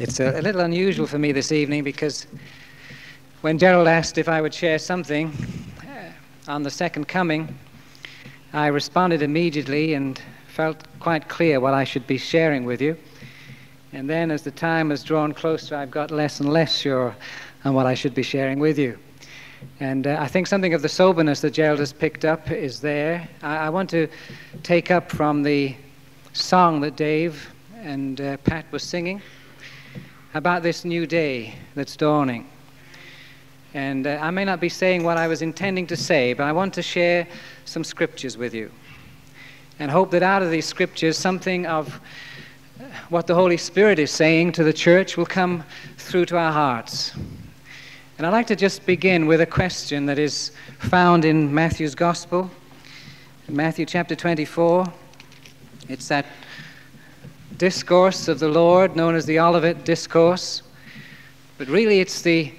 It's a, a, little unusual for me this evening because when Gerald asked if I would share something uh, on the second coming, I responded immediately and felt quite clear what I should be sharing with you. And then, as the time has drawn closer, I've got less and less sure on what I should be sharing with you. And uh, I think something of the soberness that Gerald has picked up is there. I, I want to take up from the song that Dave and uh, Pat was singing about this new day that's dawning. And uh, I may not be saying what I was intending to say, but I want to share some scriptures with you and hope that out of these scriptures something of what the Holy Spirit is saying to the church will come through to our hearts. And I'd like to just begin with a question that is found in Matthew's Gospel, Matthew chapter 24. It's that discourse of the Lord known as the Olivet Discourse. But really, it's the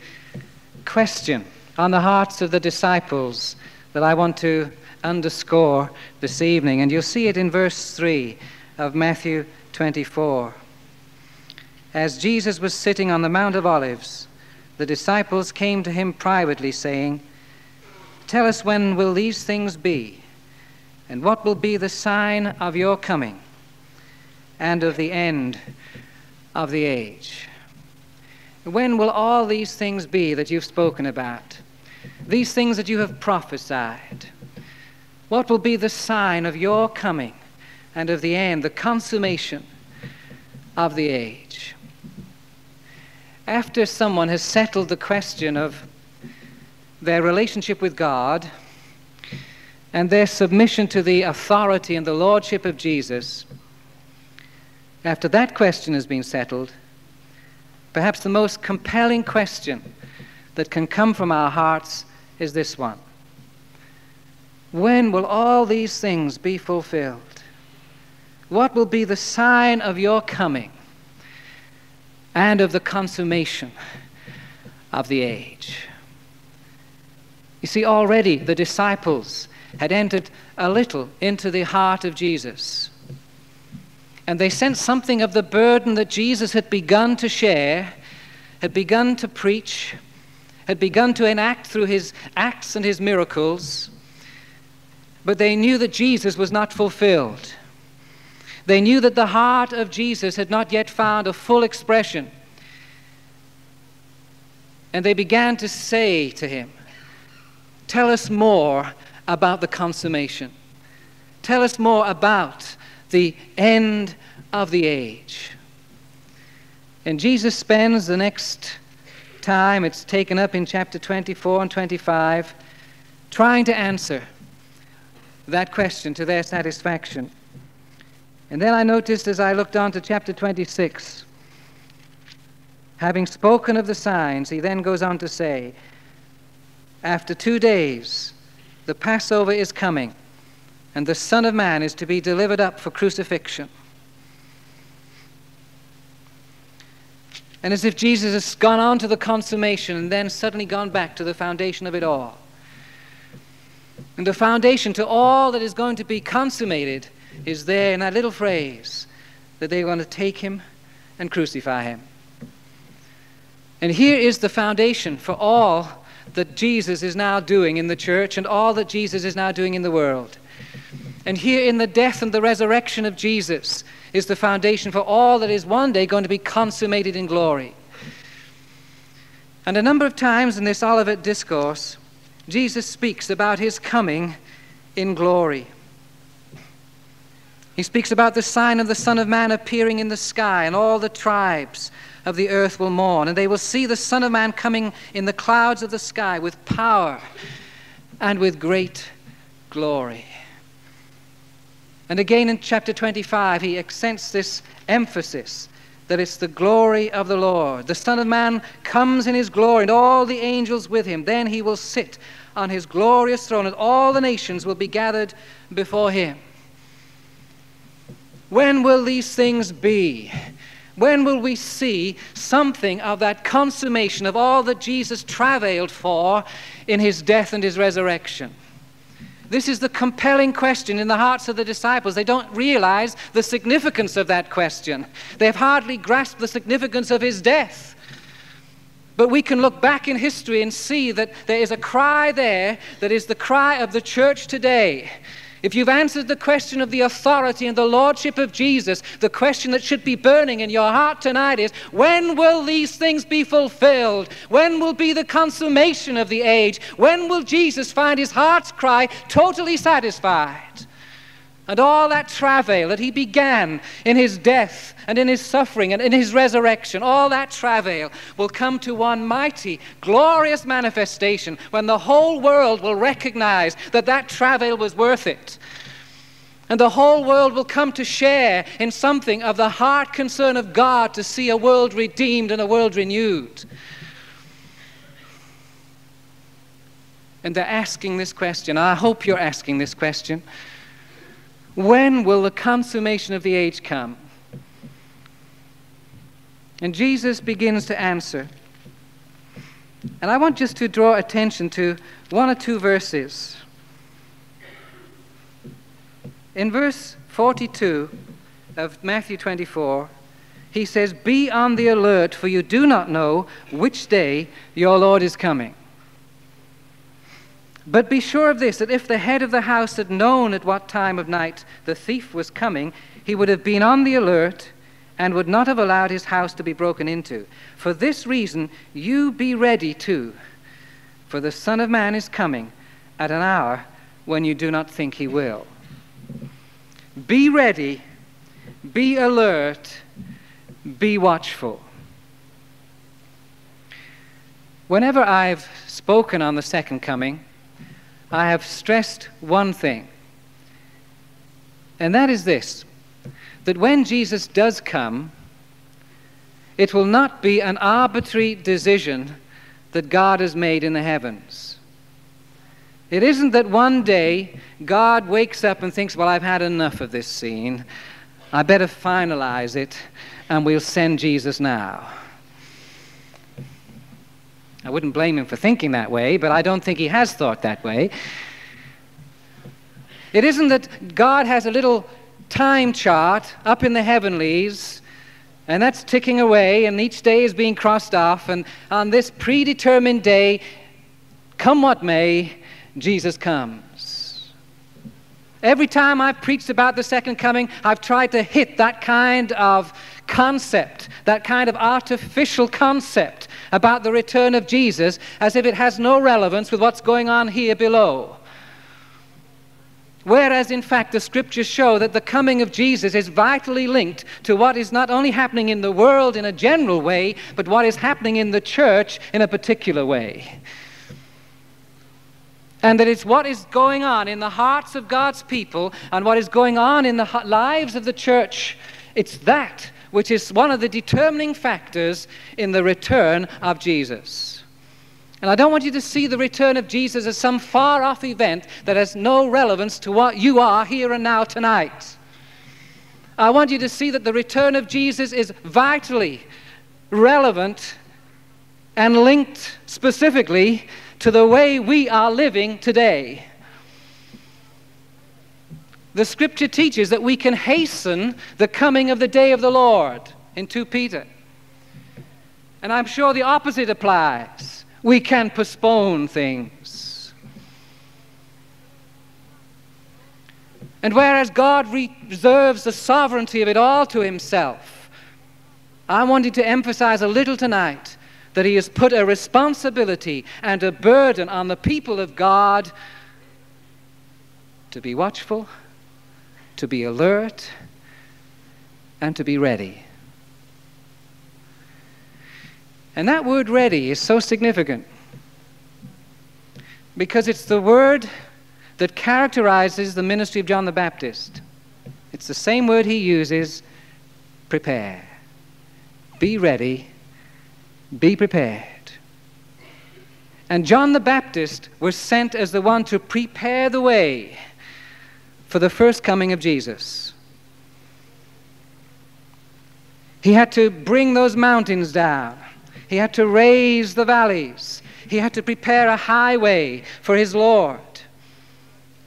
question on the hearts of the disciples that I want to underscore this evening. And you'll see it in verse 3 of Matthew 24. As Jesus was sitting on the Mount of Olives, the disciples came to him privately, saying, Tell us when will these things be, and what will be the sign of your coming? And of the end of the age. When will all these things be that you've spoken about? These things that you have prophesied? What will be the sign of your coming and of the end, the consummation of the age? After someone has settled the question of their relationship with God and their submission to the authority and the lordship of Jesus, after that question has been settled, perhaps the most compelling question that can come from our hearts is this one When will all these things be fulfilled? What will be the sign of your coming and of the consummation of the age? You see, already the disciples had entered a little into the heart of Jesus and they sensed something of the burden that Jesus had begun to share, had begun to preach, had begun to enact through his acts and his miracles. But they knew that Jesus was not fulfilled. They knew that the heart of Jesus had not yet found a full expression. And they began to say to him, Tell us more about the consummation. Tell us more about the end of the age. And Jesus spends the next time, it's taken up in chapter 24 and 25, trying to answer that question to their satisfaction. And then I noticed as I looked on to chapter 26, having spoken of the signs, he then goes on to say, After two days, the Passover is coming and the Son of Man is to be delivered up for crucifixion. And as if Jesus has gone on to the consummation and then suddenly gone back to the foundation of it all. And the foundation to all that is going to be consummated is there in that little phrase that they're going to take him and crucify him. And here is the foundation for all that Jesus is now doing in the church and all that Jesus is now doing in the world. And here in the death and the resurrection of Jesus is the foundation for all that is one day going to be consummated in glory. And a number of times in this Olivet discourse, Jesus speaks about his coming in glory. He speaks about the sign of the Son of Man appearing in the sky, and all the tribes of the earth will mourn, and they will see the Son of Man coming in the clouds of the sky with power and with great glory. And again in chapter 25, he accents this emphasis that it's the glory of the Lord. The Son of Man comes in his glory, and all the angels with him. Then he will sit on his glorious throne, and all the nations will be gathered before him. When will these things be? When will we see something of that consummation of all that Jesus travailed for in his death and his resurrection? This is the compelling question in the hearts of the disciples. They don't realize the significance of that question. They have hardly grasped the significance of his death. But we can look back in history and see that there is a cry there that is the cry of the church today. If you've answered the question of the authority and the lordship of Jesus, the question that should be burning in your heart tonight is when will these things be fulfilled? When will be the consummation of the age? When will Jesus find his heart's cry totally satisfied? And all that travail that he began in his death and in his suffering and in his resurrection, all that travail will come to one mighty, glorious manifestation when the whole world will recognize that that travail was worth it. And the whole world will come to share in something of the heart concern of God to see a world redeemed and a world renewed. And they're asking this question. I hope you're asking this question. When will the consummation of the age come? And Jesus begins to answer. And I want just to draw attention to one or two verses. In verse 42 of Matthew 24, he says, Be on the alert, for you do not know which day your Lord is coming. But be sure of this that if the head of the house had known at what time of night the thief was coming, he would have been on the alert and would not have allowed his house to be broken into. For this reason, you be ready too, for the Son of Man is coming at an hour when you do not think he will. Be ready, be alert, be watchful. Whenever I've spoken on the second coming, I have stressed one thing, and that is this that when Jesus does come, it will not be an arbitrary decision that God has made in the heavens. It isn't that one day God wakes up and thinks, Well, I've had enough of this scene. I better finalize it, and we'll send Jesus now. I wouldn't blame him for thinking that way, but I don't think he has thought that way. It isn't that God has a little time chart up in the heavenlies, and that's ticking away, and each day is being crossed off, and on this predetermined day, come what may, Jesus comes. Every time I've preached about the second coming, I've tried to hit that kind of concept, that kind of artificial concept about the return of Jesus as if it has no relevance with what's going on here below. Whereas, in fact, the scriptures show that the coming of Jesus is vitally linked to what is not only happening in the world in a general way, but what is happening in the church in a particular way. And that it's what is going on in the hearts of God's people and what is going on in the lives of the church. It's that which is one of the determining factors in the return of Jesus. And I don't want you to see the return of Jesus as some far off event that has no relevance to what you are here and now tonight. I want you to see that the return of Jesus is vitally relevant and linked specifically to the way we are living today. The scripture teaches that we can hasten the coming of the day of the Lord in 2 Peter. And I'm sure the opposite applies. We can postpone things. And whereas God reserves the sovereignty of it all to himself, I wanted to emphasize a little tonight that he has put a responsibility and a burden on the people of God to be watchful to be alert, and to be ready. And that word ready is so significant because it's the word that characterizes the ministry of John the Baptist. It's the same word he uses prepare. Be ready, be prepared. And John the Baptist was sent as the one to prepare the way for the first coming of Jesus. He had to bring those mountains down. He had to raise the valleys. He had to prepare a highway for his Lord.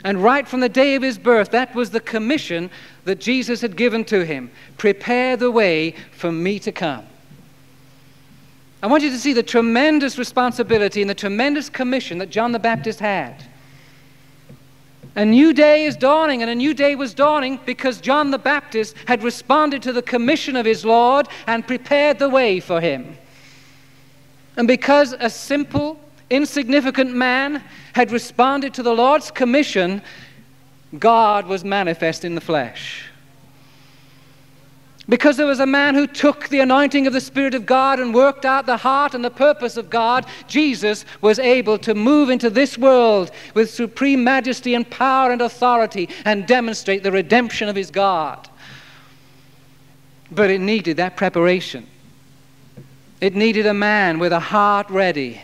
And right from the day of his birth, that was the commission that Jesus had given to him prepare the way for me to come. I want you to see the tremendous responsibility and the tremendous commission that John the Baptist had. A new day is dawning, and a new day was dawning because John the Baptist had responded to the commission of his Lord and prepared the way for him. And because a simple, insignificant man had responded to the Lord's commission, God was manifest in the flesh. Because there was a man who took the anointing of the Spirit of God and worked out the heart and the purpose of God, Jesus was able to move into this world with supreme majesty and power and authority and demonstrate the redemption of his God. But it needed that preparation. It needed a man with a heart ready,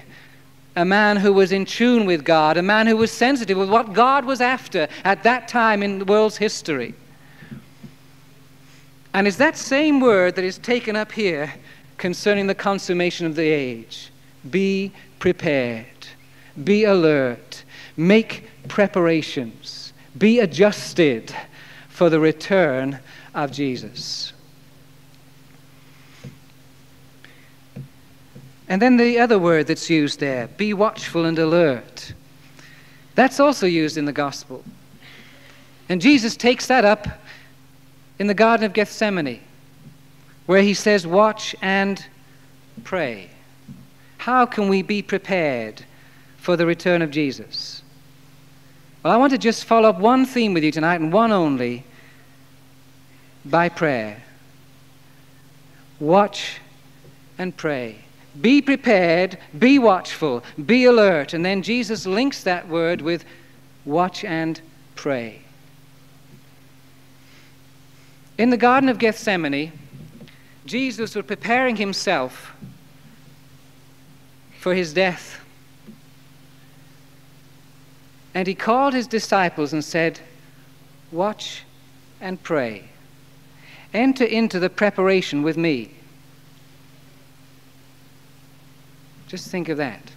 a man who was in tune with God, a man who was sensitive with what God was after at that time in the world's history. And it's that same word that is taken up here concerning the consummation of the age. Be prepared, be alert, make preparations, be adjusted for the return of Jesus. And then the other word that's used there, be watchful and alert. That's also used in the gospel. And Jesus takes that up in the Garden of Gethsemane, where he says, Watch and pray. How can we be prepared for the return of Jesus? Well, I want to just follow up one theme with you tonight, and one only by prayer. Watch and pray. Be prepared, be watchful, be alert. And then Jesus links that word with watch and pray. In the Garden of Gethsemane, Jesus was preparing himself for his death. And he called his disciples and said, Watch and pray. Enter into the preparation with me. Just think of that.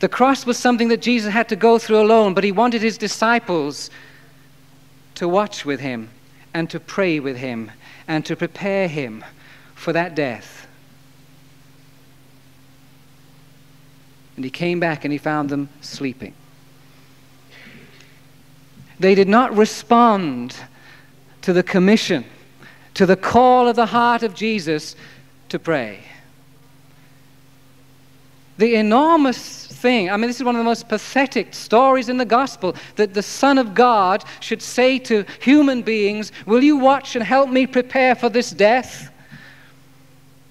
The cross was something that Jesus had to go through alone, but he wanted his disciples to watch with him and to pray with him and to prepare him for that death. And he came back and he found them sleeping. They did not respond to the commission, to the call of the heart of Jesus to pray. The enormous thing. I mean, this is one of the most pathetic stories in the gospel that the Son of God should say to human beings, Will you watch and help me prepare for this death?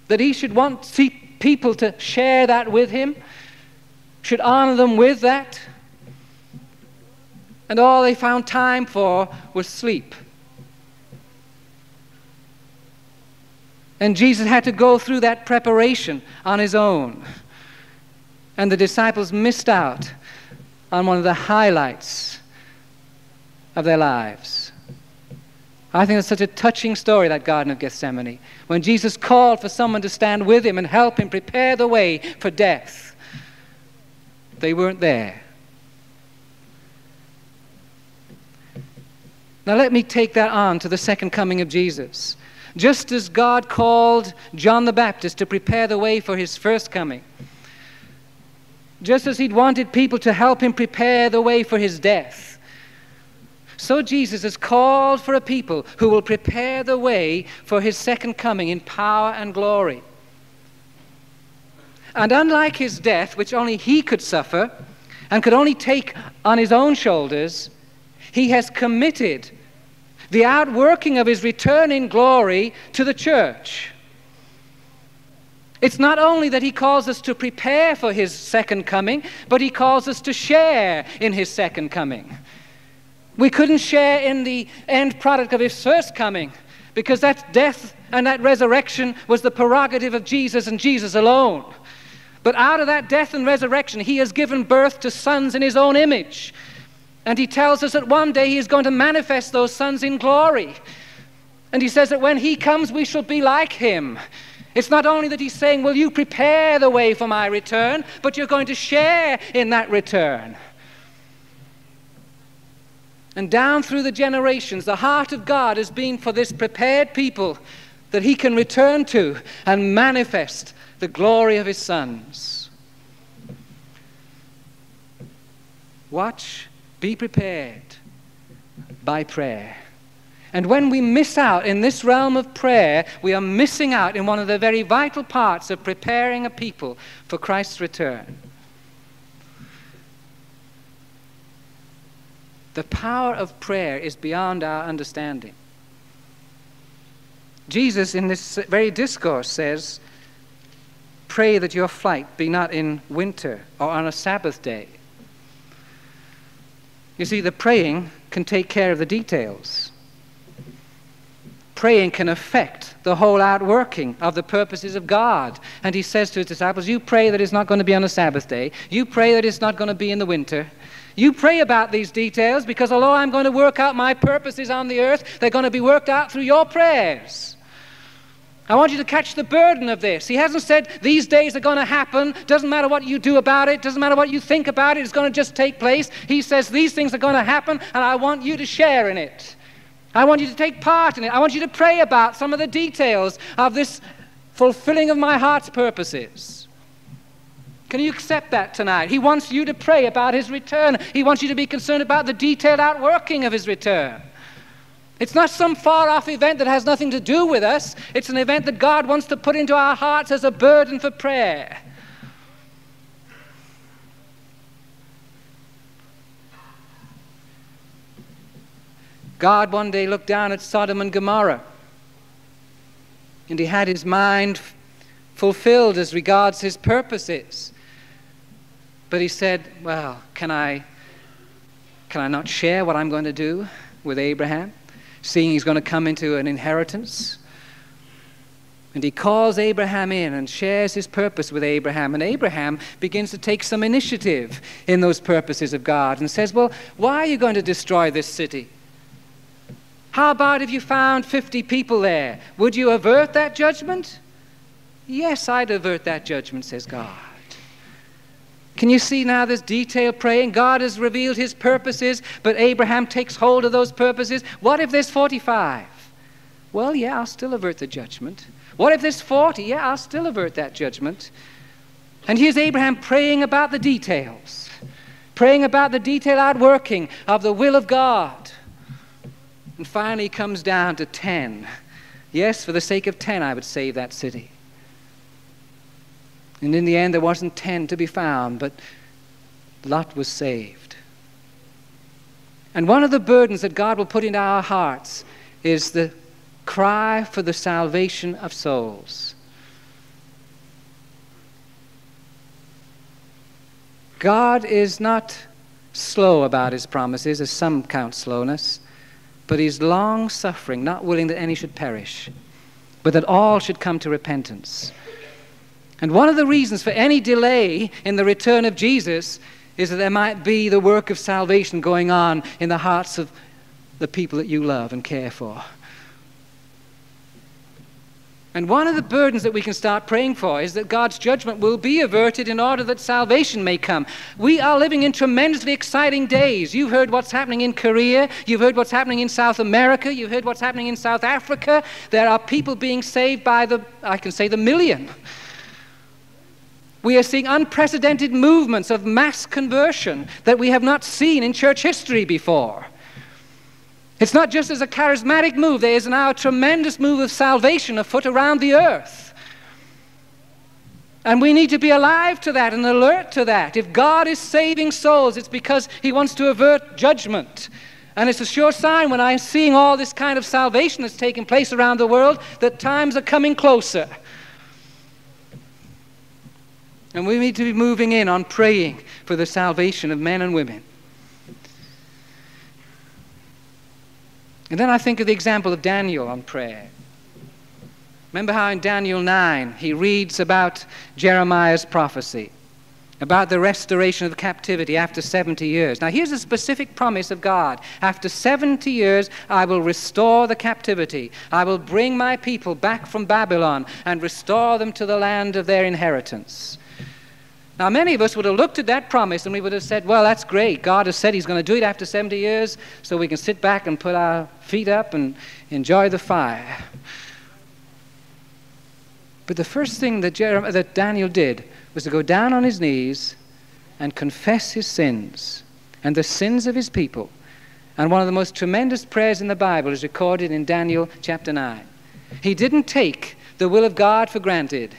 That he should want people to share that with him, should honor them with that. And all they found time for was sleep. And Jesus had to go through that preparation on his own. And the disciples missed out on one of the highlights of their lives. I think it's such a touching story, that Garden of Gethsemane, when Jesus called for someone to stand with him and help him prepare the way for death. They weren't there. Now, let me take that on to the second coming of Jesus. Just as God called John the Baptist to prepare the way for his first coming, just as he'd wanted people to help him prepare the way for his death. So Jesus has called for a people who will prepare the way for his second coming in power and glory. And unlike his death, which only he could suffer and could only take on his own shoulders, he has committed the outworking of his return in glory to the church. It's not only that he calls us to prepare for his second coming, but he calls us to share in his second coming. We couldn't share in the end product of his first coming because that death and that resurrection was the prerogative of Jesus and Jesus alone. But out of that death and resurrection, he has given birth to sons in his own image. And he tells us that one day he is going to manifest those sons in glory. And he says that when he comes, we shall be like him. It's not only that he's saying, Will you prepare the way for my return, but you're going to share in that return. And down through the generations, the heart of God has been for this prepared people that he can return to and manifest the glory of his sons. Watch, be prepared by prayer. And when we miss out in this realm of prayer, we are missing out in one of the very vital parts of preparing a people for Christ's return. The power of prayer is beyond our understanding. Jesus, in this very discourse, says, Pray that your flight be not in winter or on a Sabbath day. You see, the praying can take care of the details. Praying can affect the whole outworking of the purposes of God. And he says to his disciples, You pray that it's not going to be on a Sabbath day. You pray that it's not going to be in the winter. You pray about these details because although I'm going to work out my purposes on the earth, they're going to be worked out through your prayers. I want you to catch the burden of this. He hasn't said these days are going to happen. Doesn't matter what you do about it. Doesn't matter what you think about it. It's going to just take place. He says these things are going to happen, and I want you to share in it. I want you to take part in it. I want you to pray about some of the details of this fulfilling of my heart's purposes. Can you accept that tonight? He wants you to pray about his return. He wants you to be concerned about the detailed outworking of his return. It's not some far off event that has nothing to do with us. It's an event that God wants to put into our hearts as a burden for prayer. God one day looked down at Sodom and Gomorrah and he had his mind fulfilled as regards his purposes. But he said, Well, can I, can I not share what I'm going to do with Abraham? seeing he's going to come into an inheritance. And he calls Abraham in and shares his purpose with Abraham. And Abraham begins to take some initiative in those purposes of God and says, Well, why are you going to destroy this city? How about if you found 50 people there? Would you avert that judgment? Yes, I'd avert that judgment, says God. Can you see now this detailed praying? God has revealed his purposes, but Abraham takes hold of those purposes. What if there's 45? Well, yeah, I'll still avert the judgment. What if there's 40? Yeah, I'll still avert that judgment. And here's Abraham praying about the details, praying about the detailed outworking of the will of God. And finally, he comes down to 10. Yes, for the sake of 10, I would save that city. And in the end, there wasn't 10 to be found, but Lot was saved. And one of the burdens that God will put into our hearts is the cry for the salvation of souls. God is not slow about his promises, as some count slowness, but he's long suffering, not willing that any should perish, but that all should come to repentance. And one of the reasons for any delay in the return of Jesus is that there might be the work of salvation going on in the hearts of the people that you love and care for. And one of the burdens that we can start praying for is that God's judgment will be averted in order that salvation may come. We are living in tremendously exciting days. You've heard what's happening in Korea, you've heard what's happening in South America, you've heard what's happening in South Africa. There are people being saved by the, I can say, the million. We are seeing unprecedented movements of mass conversion that we have not seen in church history before. It's not just as a charismatic move, there is now a tremendous move of salvation afoot around the earth. And we need to be alive to that and alert to that. If God is saving souls, it's because He wants to avert judgment. And it's a sure sign when I'm seeing all this kind of salvation that's taking place around the world that times are coming closer. And we need to be moving in on praying for the salvation of men and women. And then I think of the example of Daniel on prayer. Remember how in Daniel 9 he reads about Jeremiah's prophecy, about the restoration of the captivity after 70 years. Now, here's a specific promise of God. After 70 years, I will restore the captivity. I will bring my people back from Babylon and restore them to the land of their inheritance. Now, many of us would have looked at that promise and we would have said, Well, that's great. God has said He's going to do it after 70 years, so we can sit back and put our feet up and enjoy the fire. But the first thing that, Jeremiah, that Daniel did was to go down on his knees and confess his sins and the sins of his people. And one of the most tremendous prayers in the Bible is recorded in Daniel chapter 9. He didn't take the will of God for granted.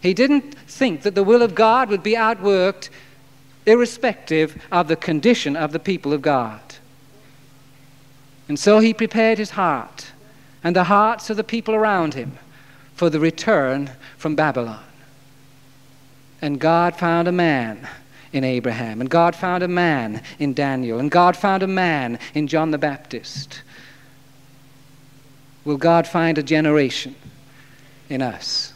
He didn't think that the will of God would be outworked irrespective of the condition of the people of God. And so he prepared his heart and the hearts of the people around him for the return from Babylon. And God found a man in Abraham, and God found a man in Daniel, and God found a man in John the Baptist. Will God find a generation in us?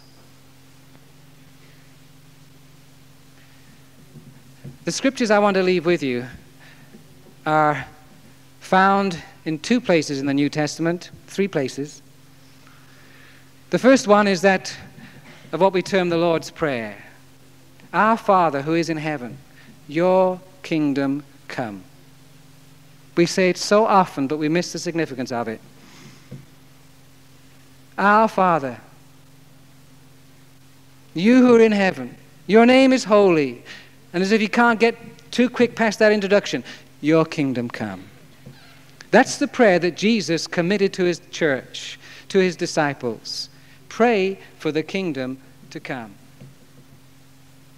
The scriptures I want to leave with you are found in two places in the New Testament, three places. The first one is that of what we term the Lord's Prayer Our Father who is in heaven, your kingdom come. We say it so often, but we miss the significance of it. Our Father, you who are in heaven, your name is holy. And as if you can't get too quick past that introduction, your kingdom come. That's the prayer that Jesus committed to his church, to his disciples. Pray for the kingdom to come.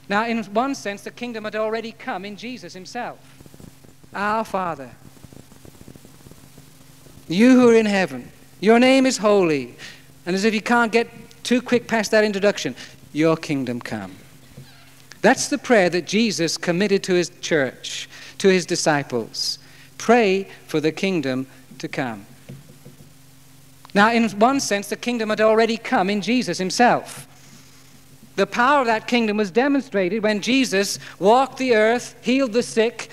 Now, in one sense, the kingdom had already come in Jesus himself. Our Father, you who are in heaven, your name is holy. And as if you can't get too quick past that introduction, your kingdom come. That's the prayer that Jesus committed to his church, to his disciples. Pray for the kingdom to come. Now, in one sense, the kingdom had already come in Jesus himself. The power of that kingdom was demonstrated when Jesus walked the earth, healed the sick,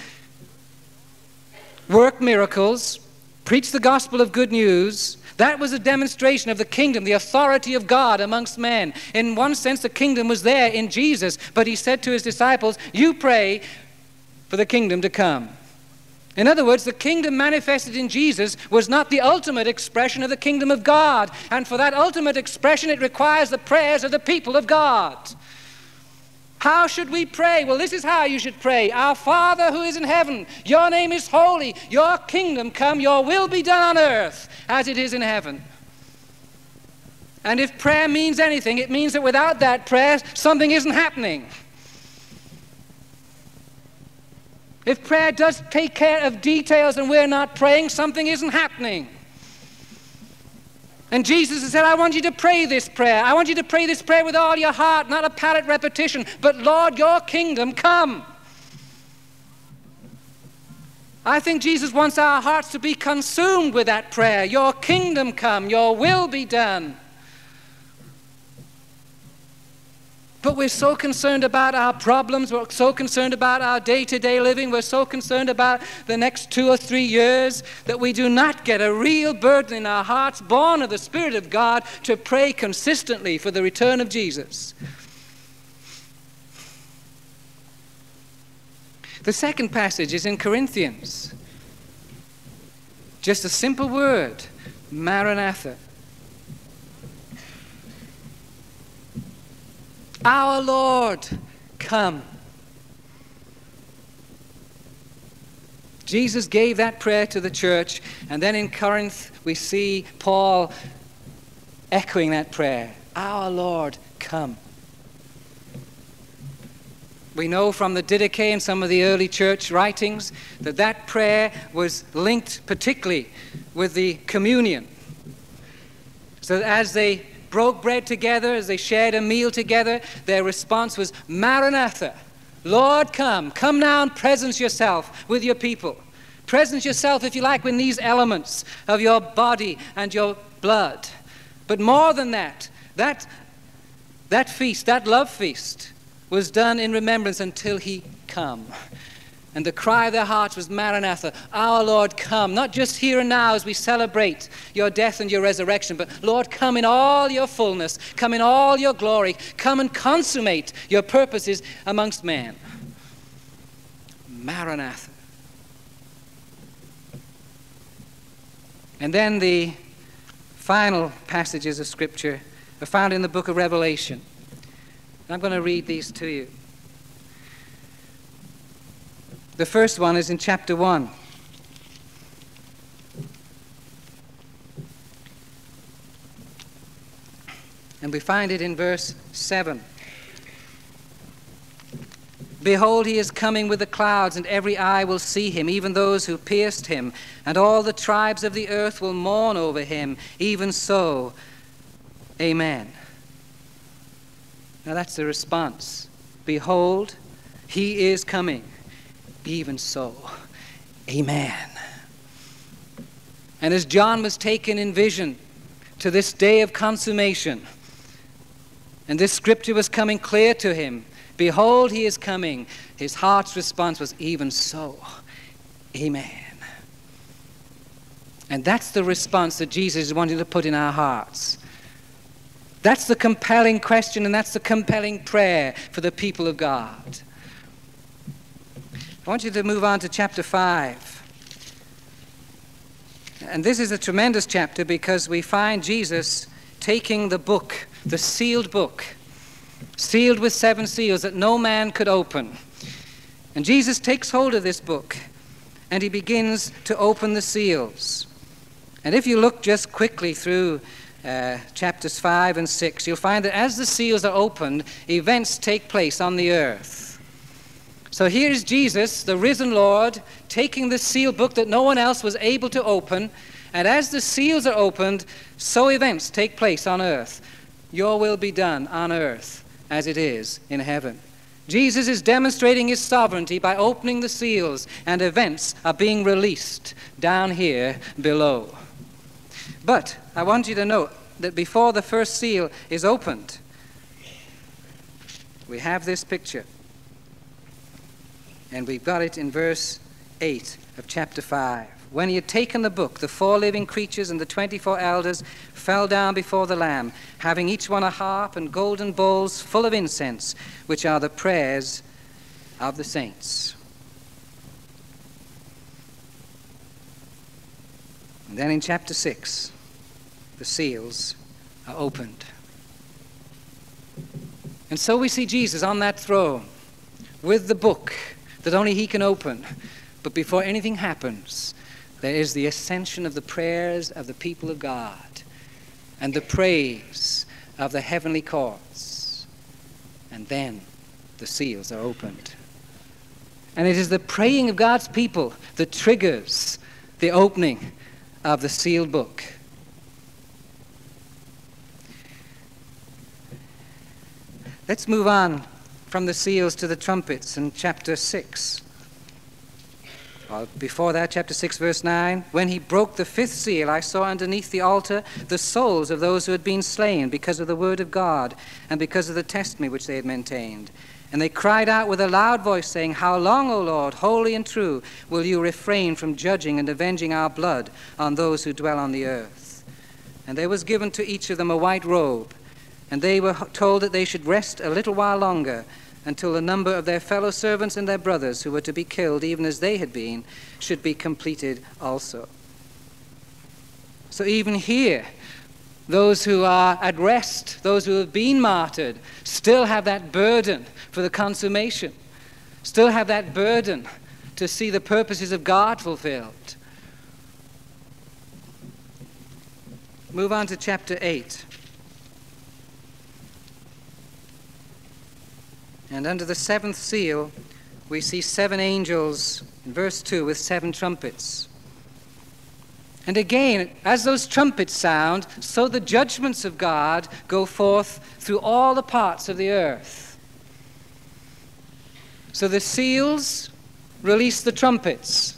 worked miracles, preached the gospel of good news, that was a demonstration of the kingdom, the authority of God amongst men. In one sense, the kingdom was there in Jesus, but he said to his disciples, You pray for the kingdom to come. In other words, the kingdom manifested in Jesus was not the ultimate expression of the kingdom of God. And for that ultimate expression, it requires the prayers of the people of God. How should we pray? Well, this is how you should pray Our Father who is in heaven, your name is holy, your kingdom come, your will be done on earth as it is in heaven. And if prayer means anything, it means that without that prayer, something isn't happening. If prayer does take care of details and we're not praying, something isn't happening. And Jesus said, I want you to pray this prayer. I want you to pray this prayer with all your heart, not a palate repetition, but Lord, your kingdom come. I think Jesus wants our hearts to be consumed with that prayer. Your kingdom come, your will be done. But we're so concerned about our problems, we're so concerned about our day to day living, we're so concerned about the next two or three years that we do not get a real burden in our hearts, born of the Spirit of God, to pray consistently for the return of Jesus. The second passage is in Corinthians. Just a simple word, Maranatha. Our Lord, come. Jesus gave that prayer to the church, and then in Corinth we see Paul echoing that prayer Our Lord, come. We know from the Didache and some of the early church writings that that prayer was linked particularly with the communion. So as they broke bread together, as they shared a meal together, their response was, Maranatha, Lord, come. Come now and presence yourself with your people. Presence yourself, if you like, with these elements of your body and your blood. But more than that, that, that feast, that love feast, was done in remembrance until he come. And the cry of their hearts was, Maranatha, our Lord, come. Not just here and now as we celebrate your death and your resurrection, but Lord, come in all your fullness, come in all your glory, come and consummate your purposes amongst men. Maranatha. And then the final passages of Scripture are found in the book of Revelation. I'm going to read these to you. The first one is in chapter 1. And we find it in verse 7. Behold, he is coming with the clouds, and every eye will see him, even those who pierced him, and all the tribes of the earth will mourn over him. Even so, Amen. Now that's the response. Behold, he is coming. Even so, Amen. And as John was taken in vision to this day of consummation, and this scripture was coming clear to him, Behold, he is coming. His heart's response was, Even so. Amen. And that's the response that Jesus is wanting to put in our hearts. That's the compelling question and that's the compelling prayer for the people of God. I want you to move on to chapter 5. And this is a tremendous chapter because we find Jesus taking the book, the sealed book, sealed with seven seals that no man could open. And Jesus takes hold of this book and he begins to open the seals. And if you look just quickly through uh, chapters 5 and 6, you'll find that as the seals are opened, events take place on the earth. So here is Jesus, the risen Lord, taking the seal book that no one else was able to open. And as the seals are opened, so events take place on earth. Your will be done on earth as it is in heaven. Jesus is demonstrating his sovereignty by opening the seals, and events are being released down here below. But I want you to note that before the first seal is opened, we have this picture. And we've got it in verse 8 of chapter 5. When he had taken the book, the four living creatures and the 24 elders fell down before the Lamb, having each one a harp and golden bowls full of incense, which are the prayers of the saints. And then in chapter 6, the seals are opened. And so we see Jesus on that throne with the book that only he can open. But before anything happens, there is the ascension of the prayers of the people of God and the praise of the heavenly courts. And then the seals are opened. And it is the praying of God's people that triggers the opening of the sealed book. Let's move on from the seals to the trumpets in chapter 6. Well, before that, chapter 6, verse 9. When he broke the fifth seal, I saw underneath the altar the souls of those who had been slain because of the word of God and because of the testimony which they had maintained. And they cried out with a loud voice, saying, How long, O Lord, holy and true, will you refrain from judging and avenging our blood on those who dwell on the earth? And there was given to each of them a white robe, and they were told that they should rest a little while longer until the number of their fellow servants and their brothers who were to be killed, even as they had been, should be completed also. So even here, those who are at rest, those who have been martyred, still have that burden for the consummation, still have that burden to see the purposes of God fulfilled. Move on to chapter 8. And under the seventh seal, we see seven angels in verse 2 with seven trumpets. And again, as those trumpets sound, so the judgments of God go forth through all the parts of the earth. So the seals release the trumpets.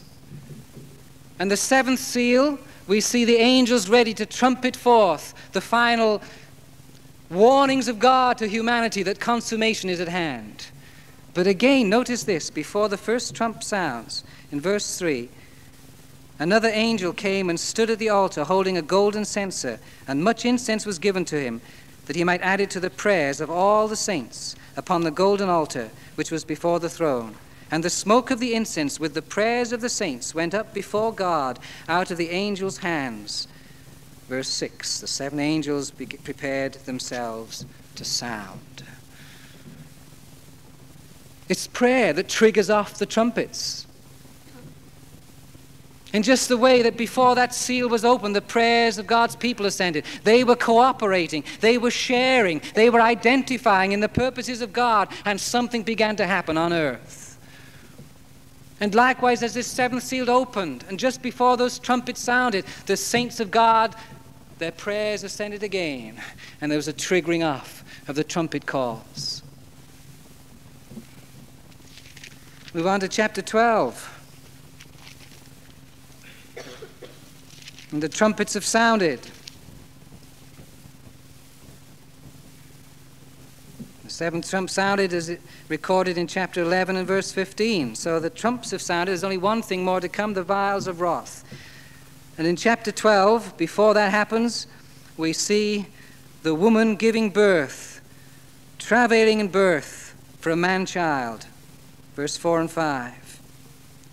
And the seventh seal, we see the angels ready to trumpet forth the final warnings of God to humanity that consummation is at hand. But again, notice this before the first trump sounds, in verse 3, another angel came and stood at the altar holding a golden censer, and much incense was given to him, that he might add it to the prayers of all the saints upon the golden altar which was before the throne. And the smoke of the incense with the prayers of the saints went up before God out of the angel's hands. Verse 6 The seven angels prepared themselves to sound. It's prayer that triggers off the trumpets. In just the way that before that seal was opened, the prayers of God's people ascended. They were cooperating, they were sharing, they were identifying in the purposes of God, and something began to happen on earth. And likewise, as this seventh seal opened, and just before those trumpets sounded, the saints of God, their prayers ascended again, and there was a triggering off of the trumpet calls. Move on to chapter 12. And the trumpets have sounded. Seventh trump sounded as recorded in chapter 11 and verse 15. So the trumps have sounded. There's only one thing more to come the vials of wrath. And in chapter 12, before that happens, we see the woman giving birth, travailing in birth for a man child. Verse 4 and 5.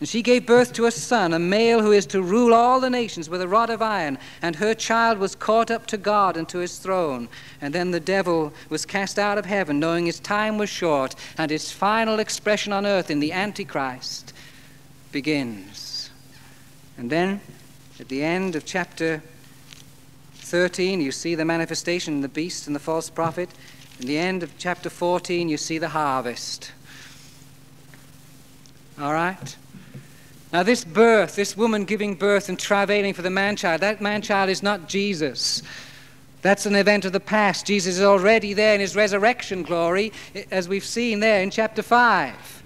And she gave birth to a son, a male who is to rule all the nations with a rod of iron. And her child was caught up to God and to his throne. And then the devil was cast out of heaven, knowing his time was short, and his final expression on earth in the Antichrist begins. And then, at the end of chapter 13, you see the manifestation of the beast and the false prophet. In the end of chapter 14, you see the harvest. All right? Now, this birth, this woman giving birth and travailing for the man child, that man child is not Jesus. That's an event of the past. Jesus is already there in his resurrection glory, as we've seen there in chapter 5.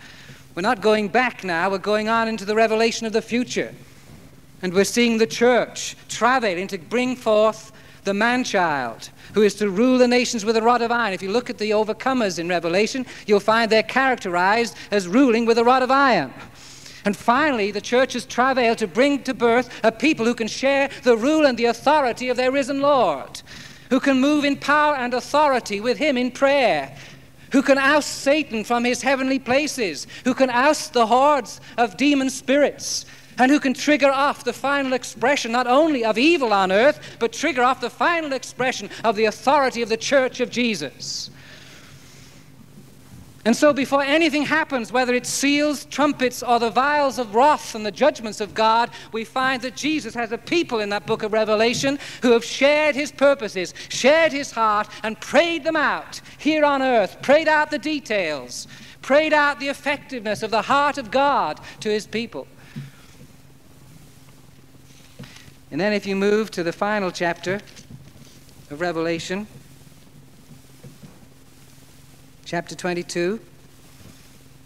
We're not going back now, we're going on into the revelation of the future. And we're seeing the church travailing to bring forth the man child who is to rule the nations with a rod of iron. If you look at the overcomers in Revelation, you'll find they're characterized as ruling with a rod of iron. And finally, the church has travailed to bring to birth a people who can share the rule and the authority of their risen Lord, who can move in power and authority with Him in prayer, who can oust Satan from his heavenly places, who can oust the hordes of demon spirits, and who can trigger off the final expression not only of evil on earth, but trigger off the final expression of the authority of the church of Jesus. And so, before anything happens, whether it's seals, trumpets, or the vials of wrath and the judgments of God, we find that Jesus has a people in that book of Revelation who have shared his purposes, shared his heart, and prayed them out here on earth, prayed out the details, prayed out the effectiveness of the heart of God to his people. And then, if you move to the final chapter of Revelation, chapter 22,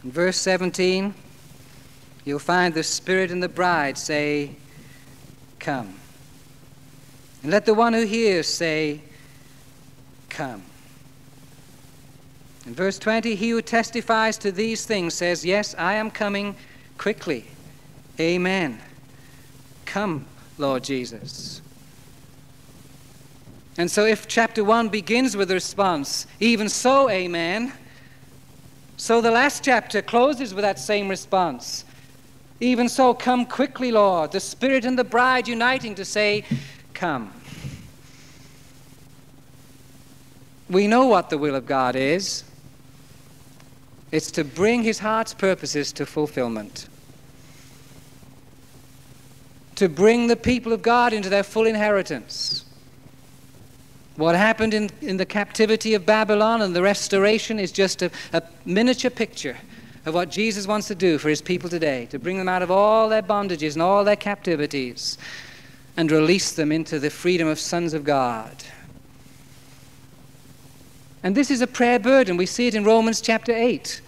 in verse 17, you'll find the Spirit and the bride say, Come. And let the one who hears say, Come. In verse 20, he who testifies to these things says, Yes, I am coming quickly. Amen. Come, Lord Jesus. And so, if chapter 1 begins with a response, even so, amen, so the last chapter closes with that same response. Even so, come quickly, Lord, the Spirit and the bride uniting to say, Come. We know what the will of God is it's to bring His heart's purposes to fulfillment, to bring the people of God into their full inheritance what happened in, in the captivity of Babylon and the restoration is just a, a miniature picture of what Jesus wants to do for his people today to bring them out of all their bondages and all their captivities and release them into the freedom of sons of God. And this is a prayer burden. We see it in Romans chapter 8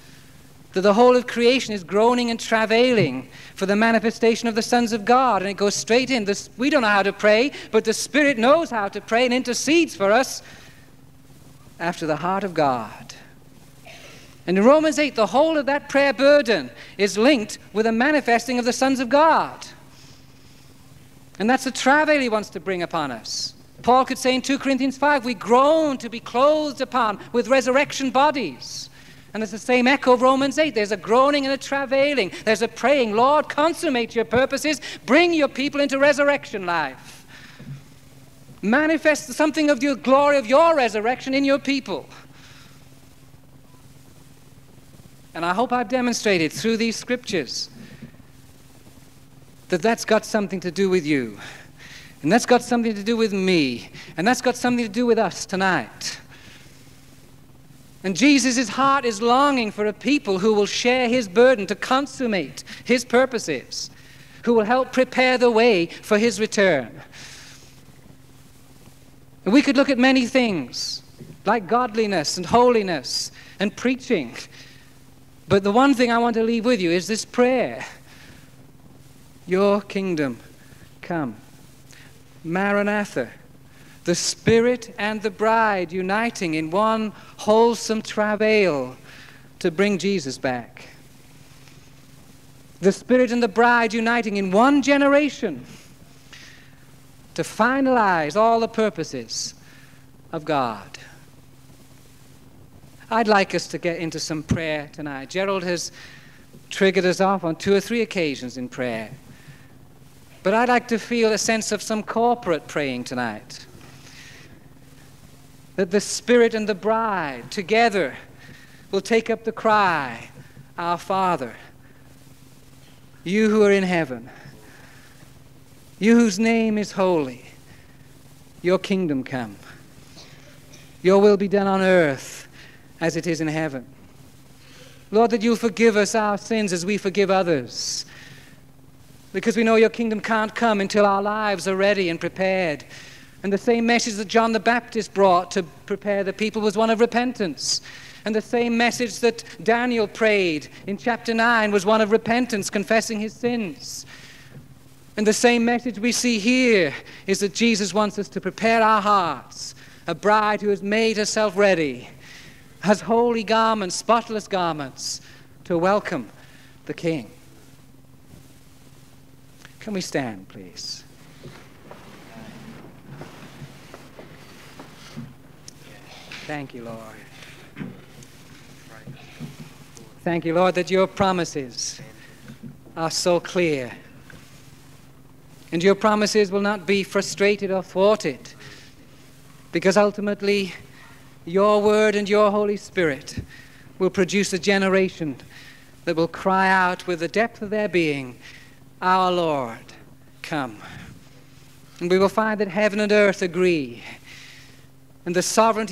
that the whole of creation is groaning and travailing for the manifestation of the sons of God. And it goes straight in. This, we don't know how to pray, but the Spirit knows how to pray and intercedes for us after the heart of God. And in Romans 8, the whole of that prayer burden is linked with a manifesting of the sons of God. And that's the travail he wants to bring upon us. Paul could say in 2 Corinthians 5, we groan to be clothed upon with resurrection bodies. And it's the same echo of Romans 8. There's a groaning and a travailing. There's a praying, Lord, consummate your purposes, bring your people into resurrection life. Manifest something of the glory of your resurrection in your people. And I hope I've demonstrated through these scriptures that that's got something to do with you. And that's got something to do with me. And that's got something to do with us tonight. And Jesus' heart is longing for a people who will share his burden to consummate his purposes, who will help prepare the way for his return. And we could look at many things, like godliness and holiness and preaching. But the one thing I want to leave with you is this prayer Your kingdom come. Maranatha, the Spirit and the bride uniting in one wholesome travail to bring Jesus back. The Spirit and the bride uniting in one generation to finalize all the purposes of God. I'd like us to get into some prayer tonight. Gerald has triggered us off on two or three occasions in prayer. But I'd like to feel a sense of some corporate praying tonight. That the Spirit and the bride together will take up the cry, Our Father, you who are in heaven, you whose name is holy, your kingdom come. Your will be done on earth as it is in heaven. Lord, that you'll forgive us our sins as we forgive others because we know your kingdom can't come until our lives are ready and prepared. And the same message that John the Baptist brought to prepare the people was one of repentance. And the same message that Daniel prayed in chapter 9 was one of repentance, confessing his sins. And the same message we see here is that Jesus wants us to prepare our hearts, a bride who has made herself ready, has holy garments, spotless garments, to welcome the King. Can we stand, please? Thank you, Lord. Thank you, Lord, that your promises are so clear. And your promises will not be frustrated or thwarted, because ultimately your word and your Holy Spirit will produce a generation that will cry out with the depth of their being our Lord, come. And we will find that heaven and earth agree. And the sovereignty